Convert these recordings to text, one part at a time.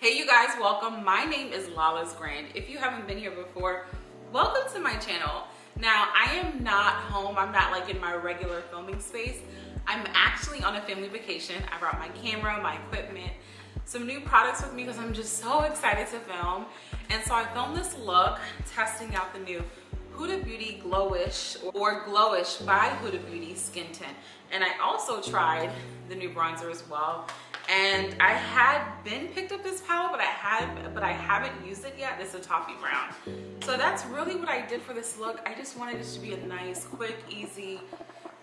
Hey you guys, welcome. My name is Lala's Grand. If you haven't been here before, welcome to my channel. Now, I am not home. I'm not like in my regular filming space. I'm actually on a family vacation. I brought my camera, my equipment, some new products with me because I'm just so excited to film. And so I filmed this look, testing out the new Huda Beauty Glowish or Glowish by Huda Beauty Skin Tint. And I also tried the new bronzer as well and I had been picked up this palette, but I had, but I haven't used it yet. It's a toffee brown. So that's really what I did for this look. I just wanted this to be a nice, quick, easy,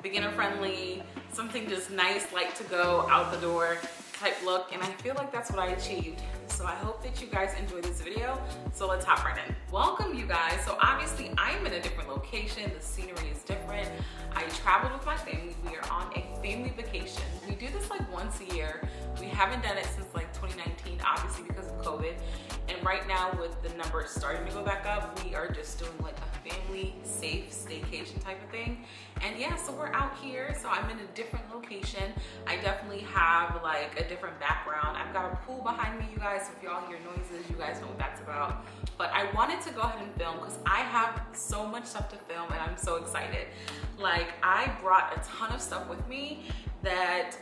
beginner friendly, something just nice, light to go out the door type look. And I feel like that's what I achieved. So I hope that you guys enjoy this video. So let's hop right in. Welcome you guys. So obviously I'm in a different location. The scenery is different. I traveled with my family. We are on a family vacation. Once a year. We haven't done it since like 2019, obviously because of COVID. And right now with the numbers starting to go back up, we are just doing like a family safe staycation type of thing. And yeah, so we're out here. So I'm in a different location. I definitely have like a different background. I've got a pool behind me, you guys. So if y'all hear noises, you guys know what that's about. But I wanted to go ahead and film because I have so much stuff to film and I'm so excited. Like I brought a ton of stuff with me that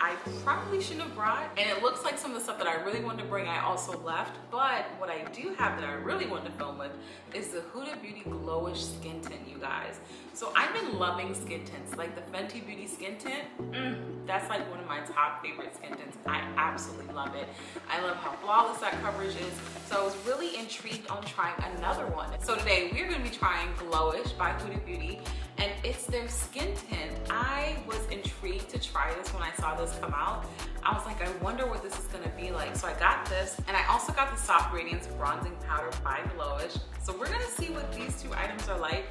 I probably shouldn't have brought. And it looks like some of the stuff that I really wanted to bring I also left. But what I do have that I really wanted to film with is the Huda Beauty Glowish Skin Tint, you guys. So I've been loving skin tints, like the Fenty Beauty Skin Tint. Mm, that's like one of my top favorite skin tints. I absolutely love it. I love how flawless that coverage is. So I was really intrigued on trying another one. So today we're gonna be trying Glowish by Huda Beauty and it's their skin tint. I was intrigued to try this when I saw this come out. I was like, I wonder what this is gonna be like. So I got this, and I also got the Soft Radiance Bronzing Powder by Glowish. So we're gonna see what these two items are like.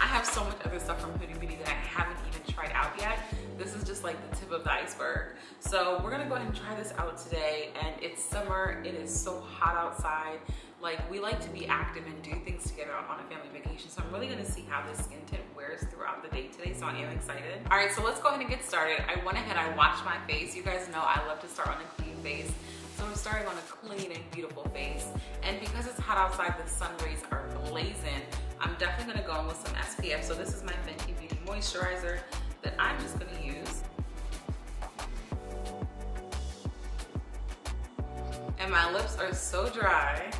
I have so much other stuff from Huda Beauty that I haven't even tried out yet. This is just like the tip of the iceberg. So we're gonna go ahead and try this out today. And it's summer, it is so hot outside. Like we like to be active and do things together on a family vacation. So I'm really gonna see how this skin tint wears throughout the day today. So I am excited. All right, so let's go ahead and get started. I went ahead, I washed my face. You guys know I love to start on a clean face. So I'm starting on a clean and beautiful face. And because it's hot outside, the sun rays are blazing. I'm definitely gonna go in with some SPF. So this is my Fenty Beauty Moisturizer that I'm just gonna use. And my lips are so dry.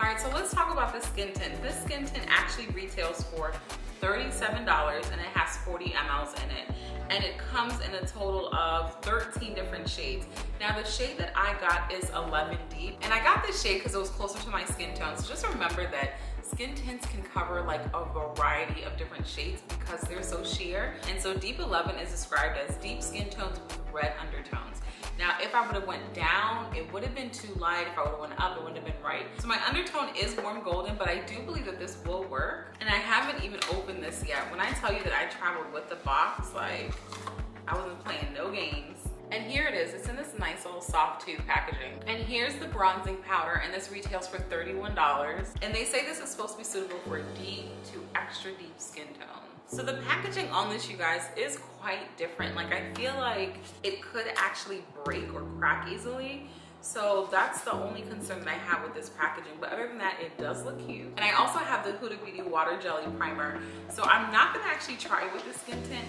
All right, so let's talk about the skin tint. This skin tint actually retails for $37 and it has 40 mLs in it. And it comes in a total of 13 different shades. Now the shade that I got is 11 deep. And I got this shade because it was closer to my skin tone. So just remember that skin tints can cover like a variety of different shades because they're so sheer. And so deep 11 is described as deep skin tones with red undertones. Now, if I would have went down, it would have been too light. If I would have went up, it wouldn't have been right. So my undertone is warm golden, but I do believe that this will work. And I haven't even opened this yet. When I tell you that I traveled with the box, like I wasn't playing no games. And here it is, it's in this nice little soft tube packaging. And here's the bronzing powder, and this retails for $31. And they say this is supposed to be suitable for deep to extra deep skin tone. So the packaging on this, you guys, is quite different. Like I feel like it could actually break or crack easily. So that's the only concern that I have with this packaging. But other than that, it does look cute. And I also have the Huda Beauty Water Jelly Primer. So I'm not gonna actually try it with the skin tint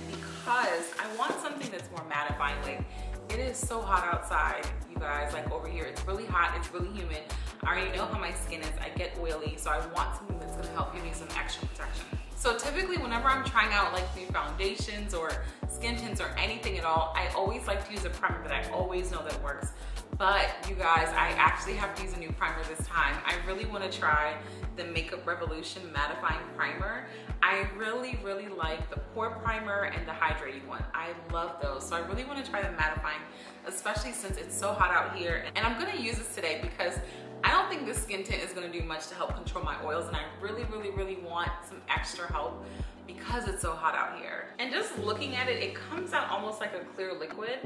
more mattifying. Like it is so hot outside, you guys, like over here. It's really hot, it's really humid. I already know how my skin is. I get oily, so I want something that's gonna help give me some extra protection. So typically whenever I'm trying out like new foundations or skin tints or anything at all, I always like to use a primer that I always know that works. But you guys, I actually have to use a new primer this time. I really wanna try the Makeup Revolution Mattifying Primer. I really, really like the pore primer and the hydrating one. I love those. So I really wanna try the mattifying, especially since it's so hot out here. And I'm gonna use this today because I don't think this skin tint is gonna do much to help control my oils and I really, really, really want some extra help because it's so hot out here. And just looking at it, it comes out almost like a clear liquid,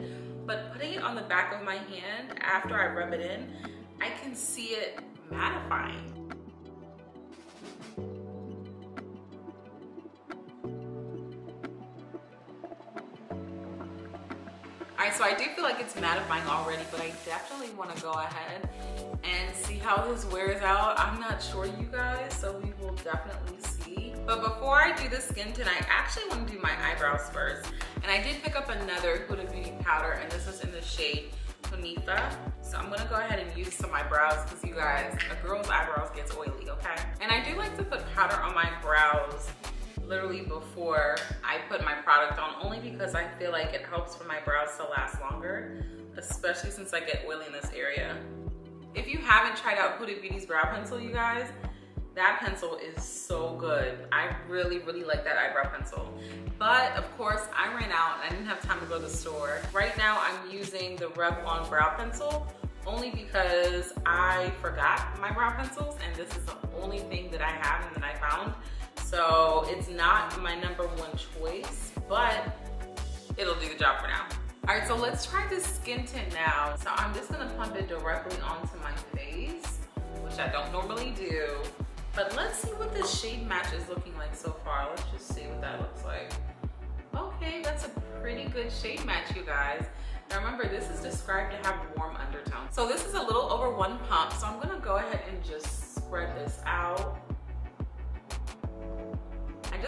but putting it on the back of my hand after I rub it in, I can see it mattifying. So I do feel like it's mattifying already, but I definitely wanna go ahead and see how this wears out. I'm not sure you guys, so we will definitely see. But before I do the skin tint, I actually wanna do my eyebrows first. And I did pick up another Huda Beauty powder, and this is in the shade Kunafa. So I'm gonna go ahead and use some eyebrows because you guys, a girl's eyebrows gets oily, okay? And I do like to put powder on my brows literally before I put my product on only because I feel like it helps for my brows to last longer, especially since I get oily in this area. If you haven't tried out Huda Beauty's brow pencil, you guys, that pencil is so good. I really, really like that eyebrow pencil. But of course, I ran out and I didn't have time to go to the store. Right now, I'm using the Revlon brow pencil only because I forgot my brow pencils and this is the only thing that I have and that I found. So it's not my number one choice, but it'll do the job for now. All right, so let's try this skin tint now. So I'm just gonna pump it directly onto my face, which I don't normally do. But let's see what this shade match is looking like so far. Let's just see what that looks like. Okay, that's a pretty good shade match, you guys. Now remember, this is described to have warm undertones. So this is a little over one pump, so I'm gonna go ahead and just spread this out.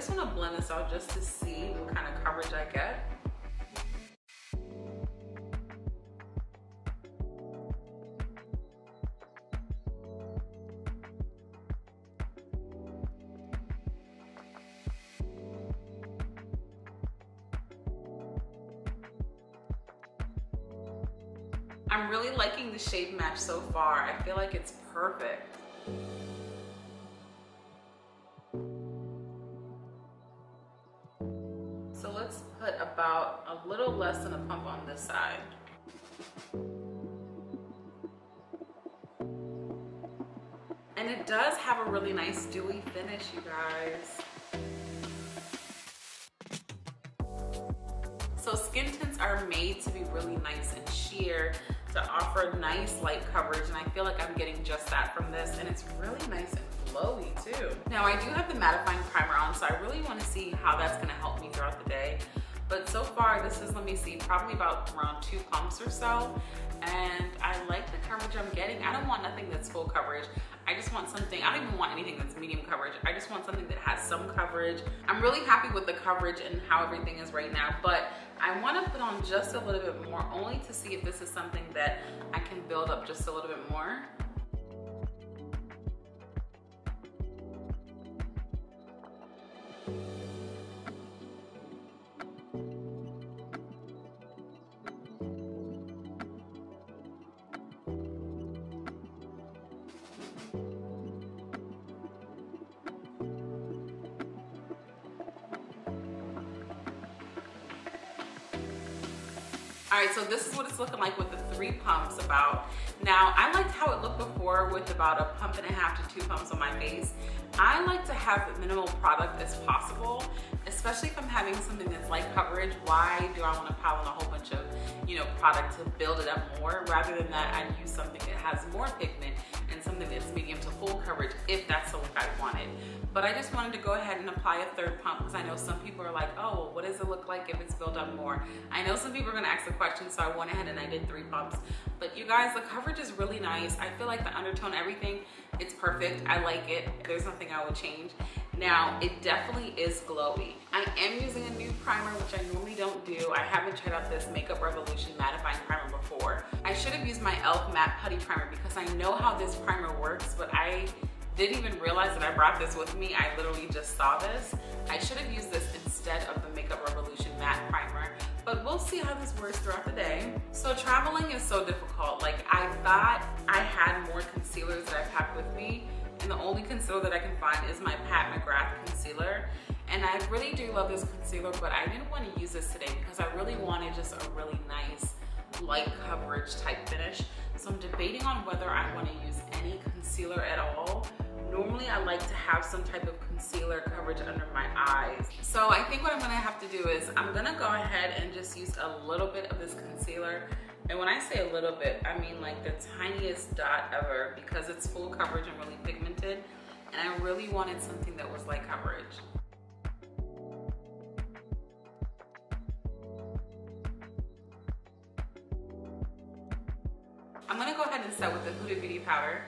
Just wanna blend this out just to see what kind of coverage I get. I'm really liking the shade match so far. I feel like it's perfect. Little less than a pump on this side. And it does have a really nice dewy finish, you guys. So skin tints are made to be really nice and sheer to offer nice light coverage and I feel like I'm getting just that from this and it's really nice and glowy too. Now I do have the mattifying primer on so I really want to see how that's going to help me throughout the day. But so far this is, let me see, probably about around two pumps or so and I like the coverage I'm getting. I don't want nothing that's full coverage. I just want something, I don't even want anything that's medium coverage. I just want something that has some coverage. I'm really happy with the coverage and how everything is right now, but I wanna put on just a little bit more only to see if this is something that I can build up just a little bit more. All right, so this is what it's looking like with the three pumps about. Now, I liked how it looked before with about a pump and a half to two pumps on my face. I like to have minimal product as possible, especially if I'm having something that's light coverage. Why do I wanna pile on a whole bunch of, you know, product to build it up more? Rather than that, I use something that has more pigment something that's medium to full coverage if that's the look I wanted. But I just wanted to go ahead and apply a third pump because I know some people are like, oh, well, what does it look like if it's built up more? I know some people are gonna ask the question, so I went ahead and I did three pumps. But you guys, the coverage is really nice. I feel like the undertone, everything, it's perfect. I like it. There's nothing I would change. Now, it definitely is glowy. I am using a new primer, which I normally don't do. I haven't tried out this Makeup Revolution mattifying primer before. I should have used my e.l.f. matte putty primer because I know how this primer works, but I didn't even realize that I brought this with me. I literally just saw this. I should have used this instead of the Makeup Revolution matte primer, but we'll see how this works throughout the day. So traveling is so difficult. Like I thought I had more concealers that I packed with me, and the only concealer that I can find is my Pat McGrath concealer. And I really do love this concealer, but I didn't want to use this today because I really wanted just a really nice light coverage type finish. So I'm debating on whether I want to use any concealer at all normally I like to have some type of concealer coverage under my eyes. So I think what I'm gonna have to do is I'm gonna go ahead and just use a little bit of this concealer. And when I say a little bit, I mean like the tiniest dot ever because it's full coverage and really pigmented. And I really wanted something that was light coverage. I'm gonna go ahead and set with the Huda Beauty powder.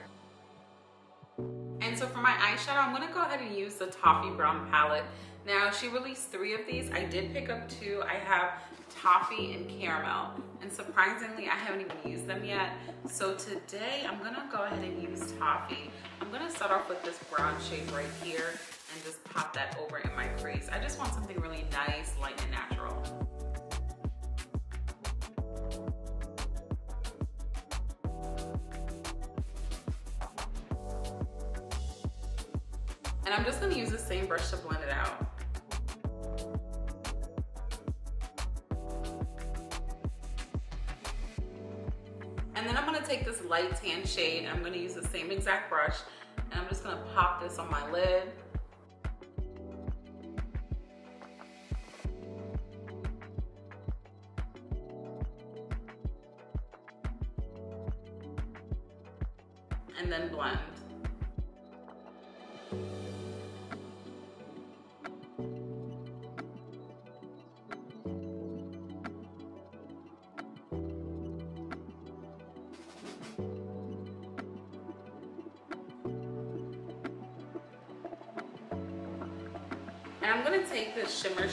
And so for my eyeshadow, I'm gonna go ahead and use the Toffee Brown palette. Now, she released three of these. I did pick up two. I have Toffee and Caramel. And surprisingly, I haven't even used them yet. So today, I'm gonna go ahead and use Toffee. I'm gonna start off with this brown shade right here and just pop that over in my crease. I just want something really nice, light, and natural. And I'm just gonna use the same brush to blend it out. And then I'm gonna take this light tan shade and I'm gonna use the same exact brush and I'm just gonna pop this on my lid. And then blend.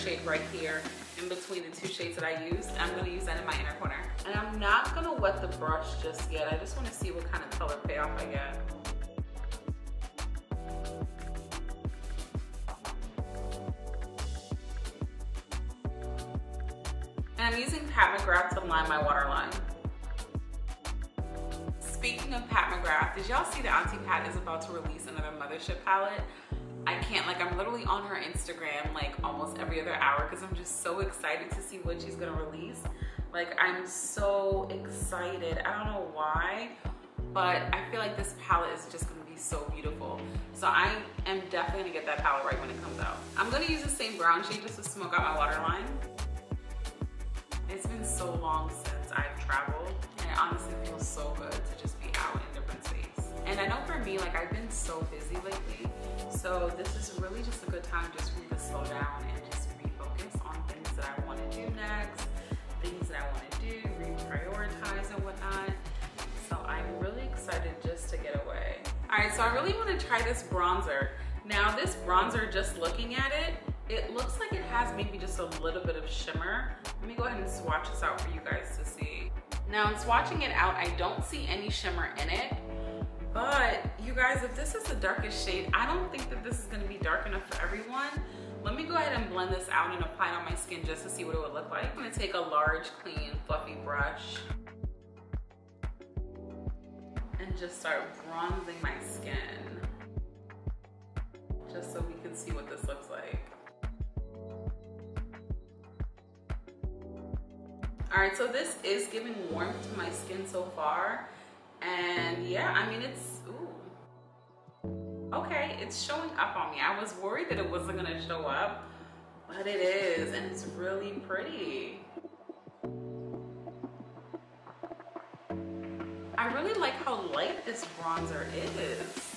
Shade right here in between the two shades that I used. I'm gonna use that in my inner corner. And I'm not gonna wet the brush just yet. I just wanna see what kind of color payoff I get. And I'm using Pat McGrath to line my waterline. Speaking of Pat McGrath, did y'all see that Auntie Pat is about to release another Mothership palette? I can't, like I'm literally on her Instagram like almost every other hour because I'm just so excited to see what she's gonna release. Like I'm so excited. I don't know why, but I feel like this palette is just gonna be so beautiful. So I am definitely gonna get that palette right when it comes out. I'm gonna use the same brown shade just to smoke out my waterline. It's been so long since I've traveled and it honestly feels so good to just be out in different space. And I know for me, like I've been so busy lately, so this is really just a good time just for me to slow down and just refocus on things that I want to do next, things that I want to do, reprioritize and whatnot. So I'm really excited just to get away. All right, so I really want to try this bronzer. Now this bronzer, just looking at it, it looks like it has maybe just a little bit of shimmer. Let me go ahead and swatch this out for you guys to see. Now in swatching it out, I don't see any shimmer in it, but you guys, if this is the darkest shade, I don't think that this is gonna be dark enough for everyone. Let me go ahead and blend this out and apply it on my skin just to see what it would look like. I'm gonna take a large, clean, fluffy brush and just start bronzing my skin just so we can see what this looks like. All right, so this is giving warmth to my skin so far. And yeah, I mean, it's, ooh. Okay, it's showing up on me. I was worried that it wasn't gonna show up, but it is, and it's really pretty. I really like how light this bronzer is.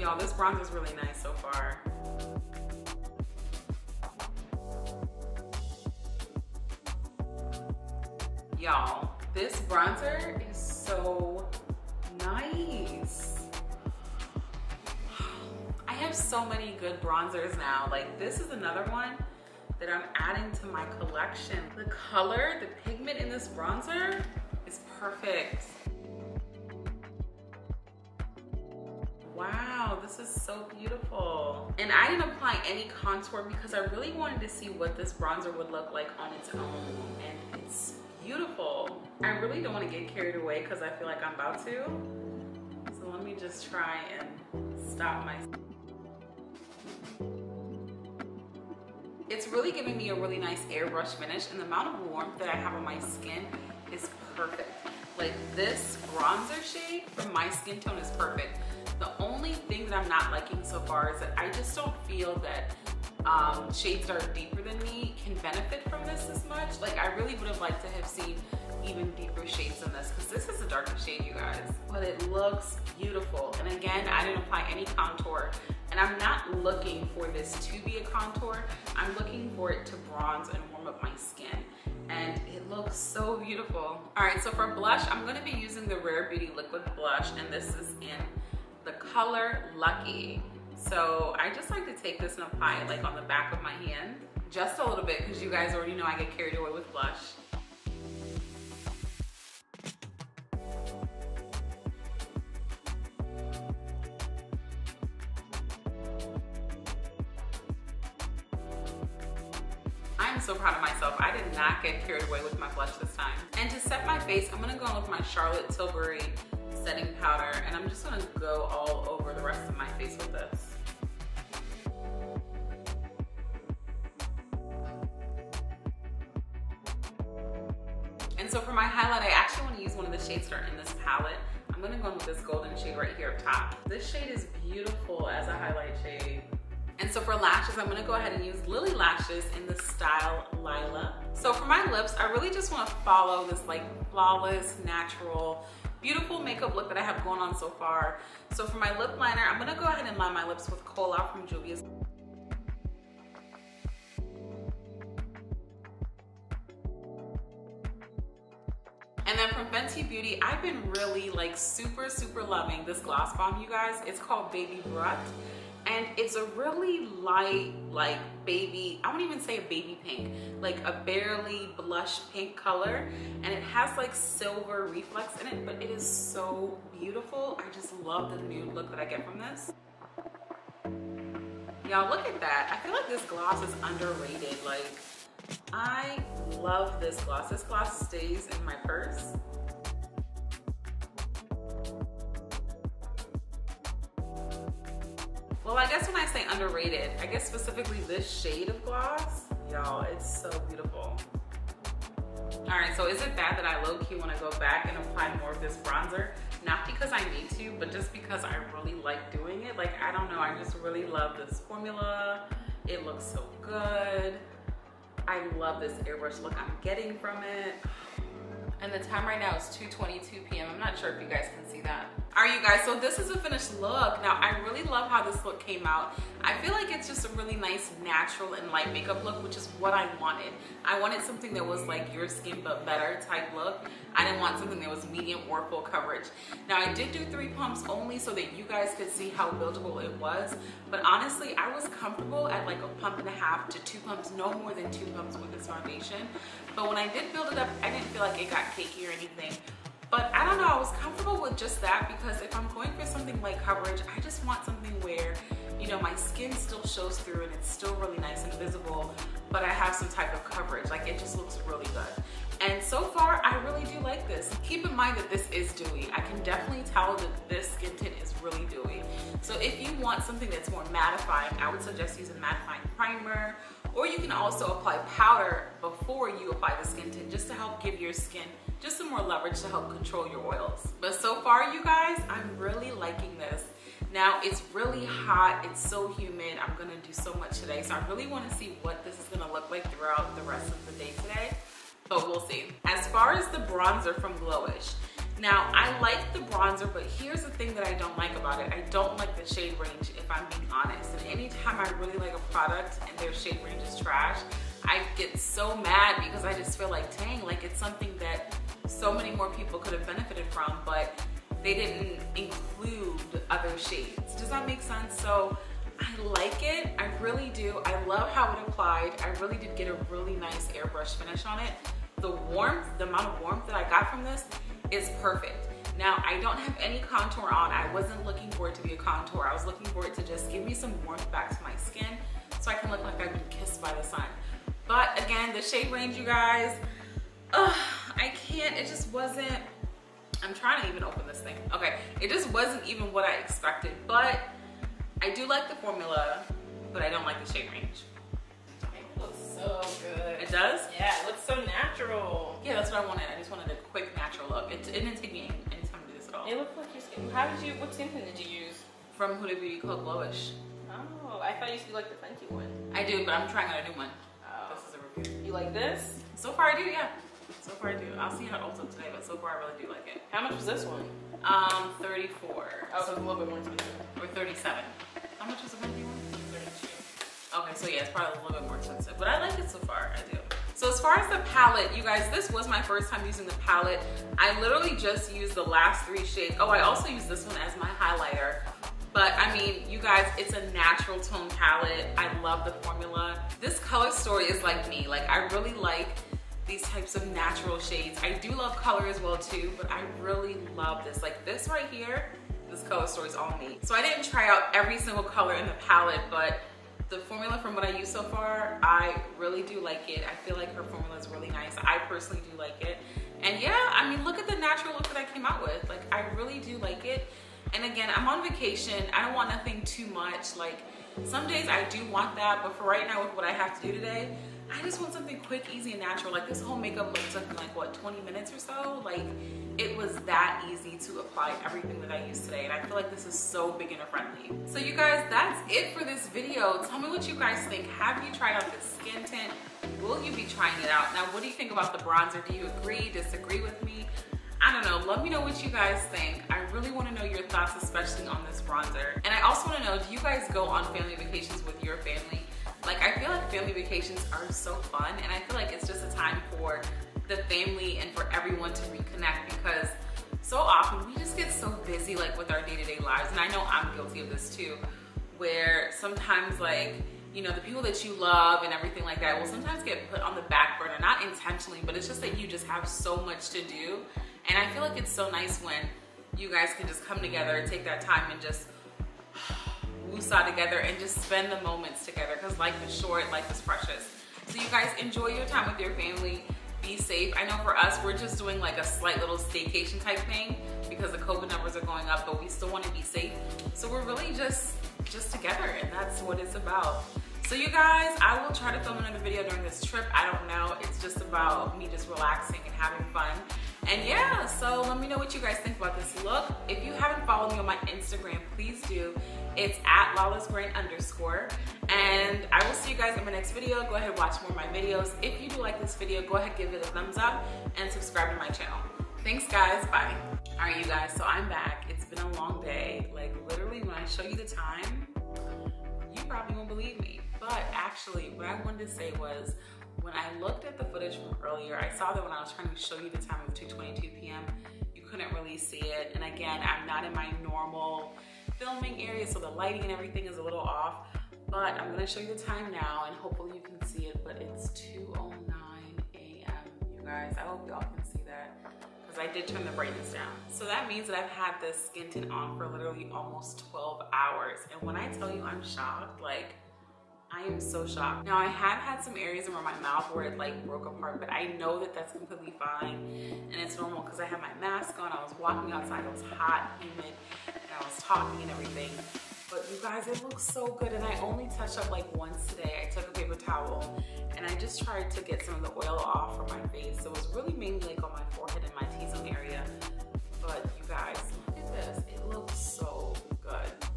Y'all, this bronzer is really nice so far. Y'all, this bronzer is so nice. I have so many good bronzers now. Like this is another one that I'm adding to my collection. The color, the pigment in this bronzer is perfect. Wow, this is so beautiful. And I didn't apply any contour because I really wanted to see what this bronzer would look like on its own. And it's beautiful. I really don't want to get carried away because I feel like I'm about to. So let me just try and stop myself. It's really giving me a really nice airbrush finish and the amount of warmth that I have on my skin is perfect. Like this bronzer shade for my skin tone is perfect. The only thing that I'm not liking so far is that I just don't feel that um, shades that are deeper than me can benefit from this as much. Like I really would have liked to have seen even deeper shades than this because this is the darkest shade you guys. But it looks beautiful. And again, I didn't apply any contour And I'm not looking for this to be a contour. I'm looking for it to bronze and warm up my skin. And it looks so beautiful. All right, so for blush, I'm gonna be using the Rare Beauty Liquid Blush, and this is in the color Lucky. So I just like to take this and apply it like on the back of my hand, just a little bit, because you guys already know I get carried away with blush. I'm so proud of myself. I did not get carried away with my blush this time. And to set my face, I'm gonna go in with my Charlotte Tilbury setting powder and I'm just gonna go all over so for my highlight, I actually wanna use one of the shades that are in this palette. I'm gonna go in with this golden shade right here up top. This shade is beautiful as a highlight shade. And so for lashes, I'm gonna go ahead and use Lilly Lashes in the style Lila. So for my lips, I really just wanna follow this like flawless, natural, beautiful makeup look that I have going on so far. So for my lip liner, I'm gonna go ahead and line my lips with Cola from Juvia's. Then from Fenty Beauty, I've been really like super, super loving this gloss bomb, you guys. It's called Baby Brut and it's a really light like baby i won't even say a baby pink like a barely blush pink color and it has like silver reflex in it but it is so beautiful. I just love the nude look that i get from this. Y'all look at that. I feel like this gloss is underrated like i love this gloss this gloss stays in my purse Well, I guess when I say underrated, I guess specifically this shade of gloss, y'all, it's so beautiful. All right, so is it bad that I low-key wanna go back and apply more of this bronzer? Not because I need to, but just because I really like doing it. Like, I don't know, I just really love this formula. It looks so good. I love this airbrush look I'm getting from it. And the time right now is 2.22 p.m. I'm not sure if you guys can see that. All right, you guys, so this is a finished look. Now, I really love how this look came out. I feel like it's just a really nice, natural, and light makeup look, which is what I wanted. I wanted something that was like your skin but better type look. I didn't want something that was medium or full coverage. Now, I did do three pumps only so that you guys could see how buildable it was. But honestly, I was comfortable at like a pump and a half to two pumps, no more than two pumps with this foundation. But when I did build it up, I didn't feel like it got cakey or anything. But I don't know, I was comfortable with just that because if I'm going for something like coverage, I just want something where, you know, my skin still shows through and it's still really nice and visible, but I have some type of coverage. Like it just looks really good. And so far, I really do like this. Keep in mind that this is dewy. I can definitely tell that this skin tint is really dewy. So if you want something that's more mattifying, I would suggest using mattifying primer, or you can also apply powder before you apply the skin tint just to help give your skin just some more leverage to help control your oils. But so far, you guys, I'm really liking this. Now, it's really hot, it's so humid, I'm gonna do so much today, so I really wanna see what this is gonna look like throughout the rest of the day today, but we'll see. As far as the bronzer from Glowish, now, I like the bronzer, but here's the thing that I don't like about it. I don't like the shade range, if I'm being honest. And anytime I really like a product and their shade range is trash, I get so mad because I just feel like, dang, like it's something that so many more people could have benefited from, but they didn't include other shades. Does that make sense? So I like it, I really do. I love how it applied. I really did get a really nice airbrush finish on it. The warmth, the amount of warmth that I got from this is perfect. Now, I don't have any contour on. I wasn't looking for it to be a contour. I was looking for it to just give me some warmth back to my skin so I can look like I've been kissed by the sun. But again, the shade range, you guys, ugh, I can't, it just wasn't, I'm trying to even open this thing. Okay, it just wasn't even what I expected, but I do like the formula, but I don't like the shade range. It looks so good. It does? Yeah, it looks so natural. Yeah, that's what I wanted. I just wanted How did you, what skin tint did you use? From Huda Beauty called Glowish. Oh, I thought you used to like the Fenty one. I do, but I'm trying out a new one. Oh. This is a review. You like this? So far I do, yeah. So far I do. I'll see how it holds up today, but so far I really do like it. How much was this one? Um, 34. Oh, so it's a little bit more expensive. Or 37. How much is the Fenty one? 32. Okay, so yeah, it's probably a little bit more expensive, but I like it so far, I do. So as far as the palette, you guys, this was my first time using the palette. I literally just used the last three shades. Oh, I also used this one as my highlighter. But I mean, you guys, it's a natural tone palette. I love the formula. This color story is like me. Like I really like these types of natural shades. I do love color as well too, but I really love this. Like this right here, this color story is all me. So I didn't try out every single color in the palette, but the formula from what I use so far, I really do like it. I feel like her formula is really nice. I personally do like it. And yeah, I mean, look at the natural look that I came out with. Like, I really do like it. And again, I'm on vacation. I don't want nothing too much. Like, some days I do want that, but for right now with what I have to do today, I just want something quick, easy, and natural. Like this whole makeup look took me like, what, 20 minutes or so? Like, it was that easy to apply everything that I use today. And I feel like this is so beginner friendly. So you guys, that's it for this video. Tell me what you guys think. Have you tried out this skin tint? Will you be trying it out? Now, what do you think about the bronzer? Do you agree, disagree with me? I don't know, let me know what you guys think. I really wanna know your thoughts, especially on this bronzer. And I also wanna know, do you guys go on family vacations with your family? Like, I feel like family vacations are so fun, and I feel like it's just a time for the family and for everyone to reconnect because so often we just get so busy like with our day-to-day -day lives. And I know I'm guilty of this too, where sometimes like, you know, the people that you love and everything like that will sometimes get put on the back burner, not intentionally, but it's just that you just have so much to do and I feel like it's so nice when you guys can just come together and take that time and just woosah together and just spend the moments together because life is short, life is precious. So you guys enjoy your time with your family, be safe. I know for us, we're just doing like a slight little staycation type thing because the COVID numbers are going up, but we still want to be safe. So we're really just, just together and that's what it's about. So you guys, I will try to film another video during this trip. I don't know. It's just about me just relaxing and having fun. And yeah, so let me know what you guys think about this look. If you haven't followed me on my Instagram, please do. It's at lalasgrand underscore. And I will see you guys in my next video. Go ahead watch more of my videos. If you do like this video, go ahead give it a thumbs up and subscribe to my channel. Thanks guys, bye. All right, you guys, so I'm back. It's been a long day. Like literally when I show you the time, you probably won't believe me. But actually, what I wanted to say was, when I looked at the footage from earlier, I saw that when I was trying to show you the time of 2.22 p.m., you couldn't really see it. And again, I'm not in my normal filming area, so the lighting and everything is a little off. But I'm gonna show you the time now, and hopefully you can see it, but it's 2.09 a.m., you guys. I hope y'all can see that, because I did turn the brightness down. So that means that I've had this skin tint on for literally almost 12 hours. And when I tell you I'm shocked, like, I am so shocked. Now I have had some areas around my mouth where it like broke apart, but I know that that's completely fine and it's normal because I have my mask on. I was walking outside, it was hot, humid, and I was talking and everything. But you guys, it looks so good and I only touched up like once today. I took a paper towel and I just tried to get some of the oil off from my face. So it was really mainly like on my forehead and my T-zone area. But you guys, look at this. It looks so.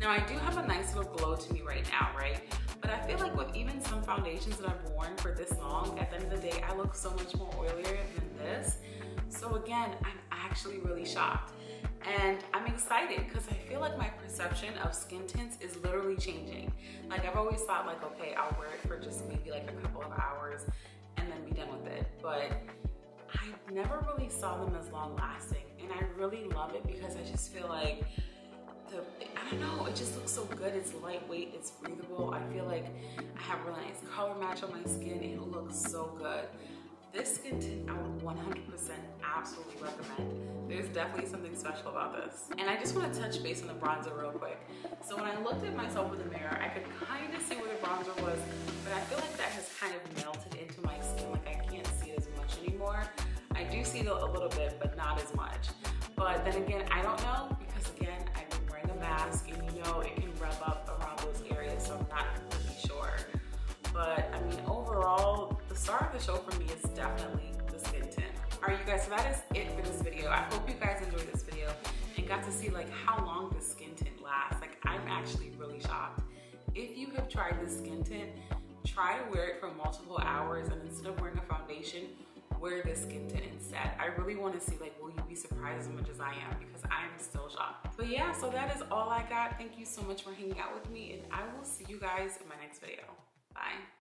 Now I do have a nice little glow to me right now, right? But I feel like with even some foundations that I've worn for this long, at the end of the day, I look so much more oilier than this. So again, I'm actually really shocked. And I'm excited because I feel like my perception of skin tints is literally changing. Like I've always thought like, okay, I'll wear it for just maybe like a couple of hours and then be done with it. But I never really saw them as long lasting. And I really love it because I just feel like the, I don't know, it just looks so good. It's lightweight, it's breathable. I feel like I have a really nice color match on my skin. It looks so good. This skin tint I would 100% absolutely recommend. There's definitely something special about this. And I just want to touch base on the bronzer real quick. So when I looked at myself in the mirror, I could kind of see where the bronzer was, but I feel like that has kind of melted into my skin. Like I can't see it as much anymore. I do see it a little bit, but not as much. But then again, I don't know star of the show for me is definitely the skin tint. All right, you guys, so that is it for this video. I hope you guys enjoyed this video and got to see like how long the skin tint lasts. Like I'm actually really shocked. If you have tried this skin tint, try to wear it for multiple hours and instead of wearing a foundation, wear this skin tint instead. I really want to see like, will you be surprised as much as I am because I am still shocked. But yeah, so that is all I got. Thank you so much for hanging out with me and I will see you guys in my next video. Bye.